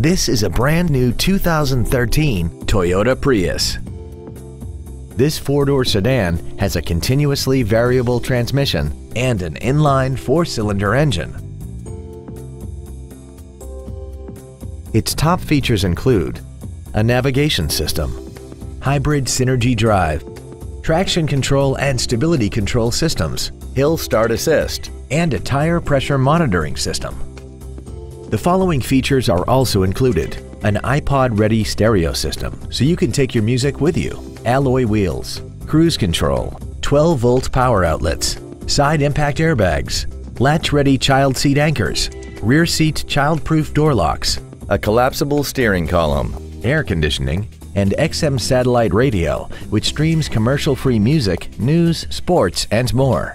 This is a brand new 2013 Toyota Prius. This four-door sedan has a continuously variable transmission and an inline four-cylinder engine. Its top features include a navigation system, hybrid synergy drive, traction control and stability control systems, hill start assist, and a tire pressure monitoring system. The following features are also included. An iPod-ready stereo system, so you can take your music with you. Alloy wheels, cruise control, 12-volt power outlets, side impact airbags, latch-ready child seat anchors, rear seat child-proof door locks, a collapsible steering column, air conditioning, and XM satellite radio, which streams commercial-free music, news, sports, and more.